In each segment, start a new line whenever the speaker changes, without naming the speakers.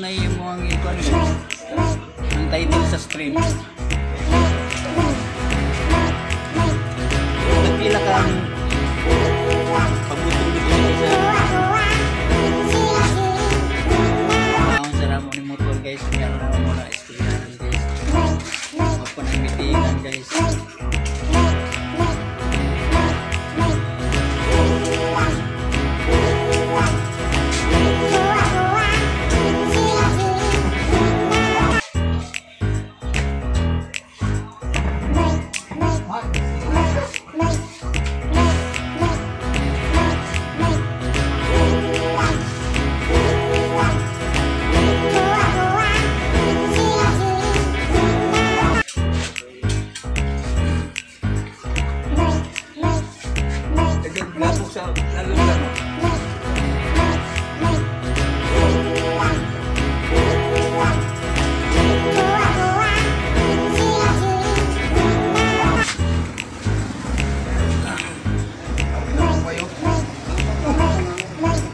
na yung
mga ngikuan mo. Ang title sa stream. Nagpila kang pagutong dito sa Ang sarap mo ni motor guys. Meron na mo na experience guys. Mapanamitingan guys.
Guys.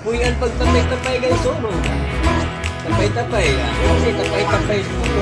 Kuya, pagtapay-tapay kayo, oh, soro. Tapay-tapay, ah. Kasi tapay-tapay, soro.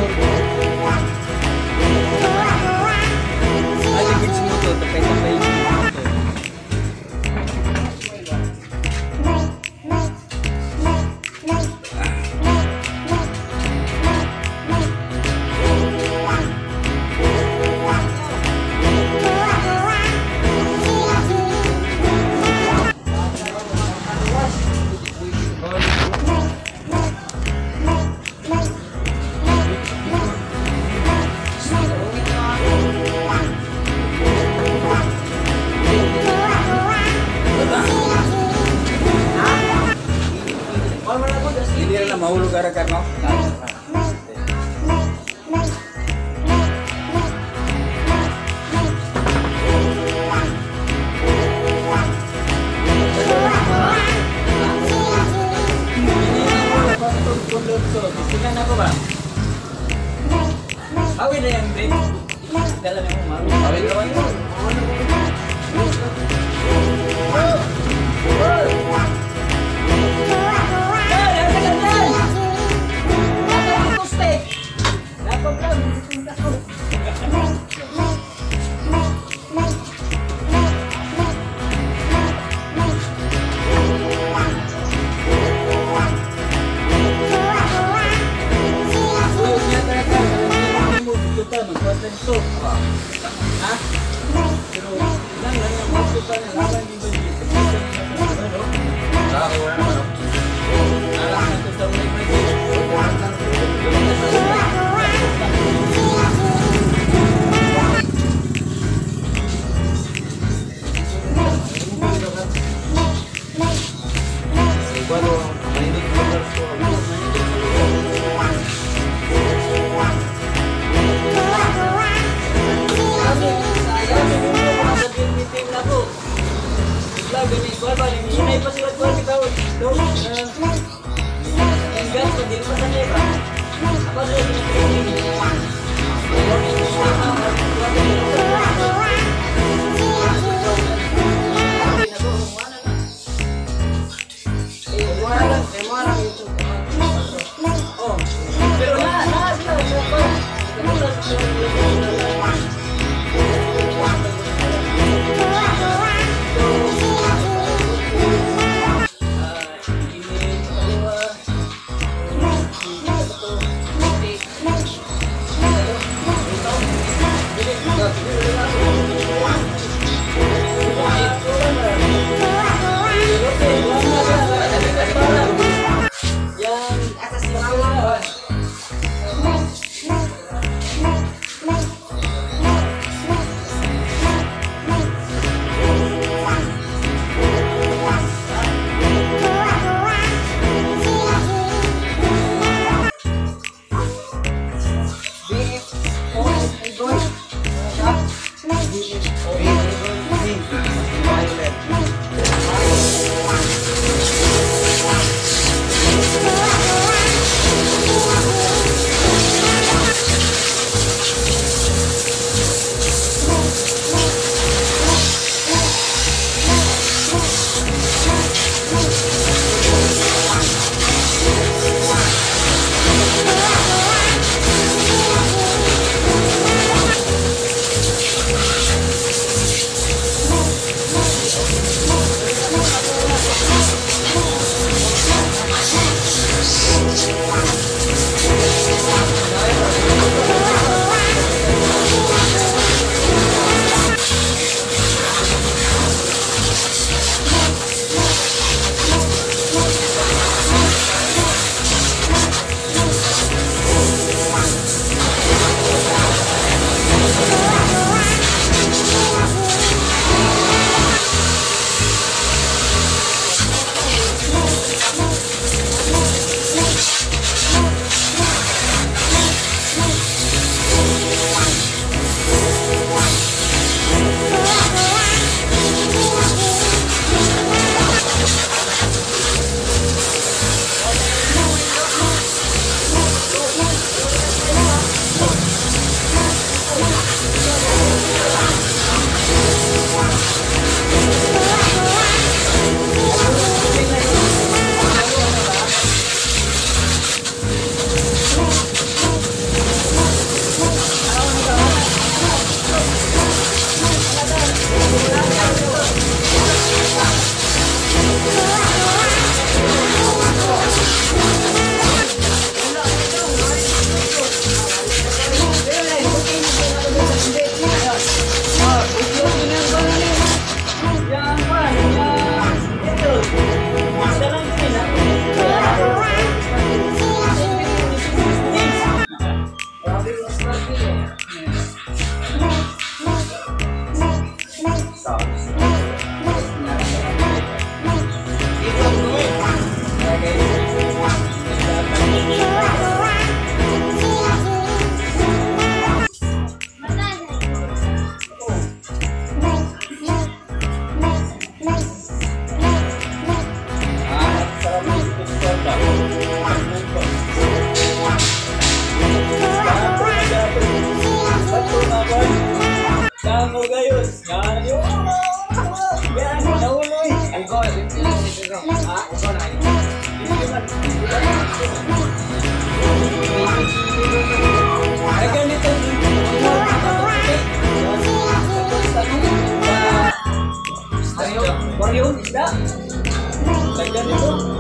Dan.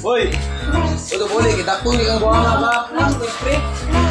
Hoy! Ito boleh, kita kulit ang buwan na ba?